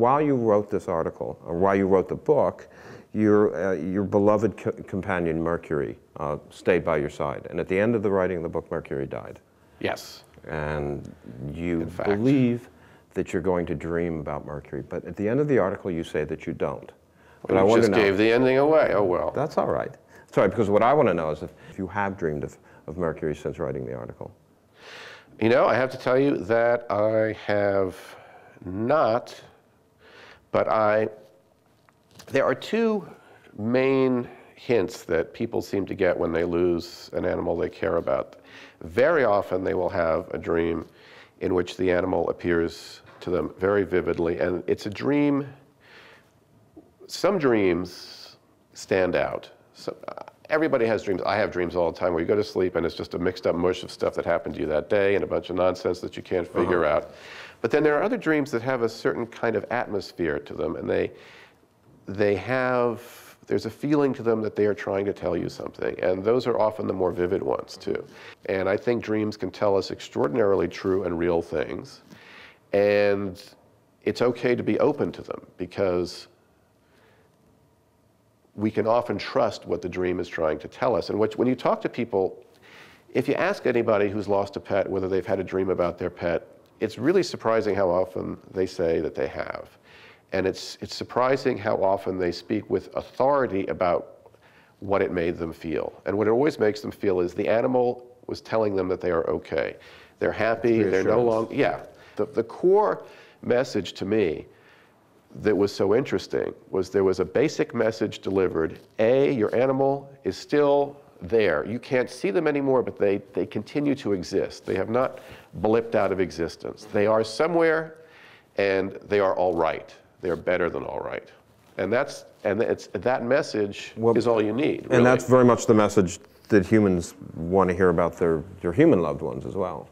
while you wrote this article, or while you wrote the book, your, uh, your beloved co companion, Mercury, uh, stayed by your side. And at the end of the writing of the book, Mercury died. Yes. And you believe that you're going to dream about Mercury. But at the end of the article, you say that you don't. But well, I just gave the ending away. Oh, well. That's all right. Sorry, because what I want to know is if, if you have dreamed of, of Mercury since writing the article. You know, I have to tell you that I have not, but I, there are two main hints that people seem to get when they lose an animal they care about. Very often they will have a dream in which the animal appears to them very vividly, and it's a dream. Some dreams stand out. So, everybody has dreams. I have dreams all the time where you go to sleep and it's just a mixed up mush of stuff that happened to you that day and a bunch of nonsense that you can't figure uh-huh. out. But then there are other dreams that have a certain kind of atmosphere to them, and they they have there's a feeling to them that they are trying to tell you something, and those are often the more vivid ones too. And I think dreams can tell us extraordinarily true and real things, and it's okay to be open to them because we can often trust what the dream is trying to tell us. And when you talk to people, if you ask anybody who's lost a pet whether they've had a dream about their pet, it's really surprising how often they say that they have. And it's, it's surprising how often they speak with authority about what it made them feel. And what it always makes them feel is the animal was telling them that they are okay. They're happy, they're no longer, yeah. The, the core message to me that was so interesting was there was a basic message delivered. A, your animal is still there. You can't see them anymore, but they, they continue to exist. They have not blipped out of existence. They are somewhere and they are all right. They are better than all right. And that's and it's that message well, is all you need. Really. And that's very much the message that humans want to hear about their, their human loved ones as well.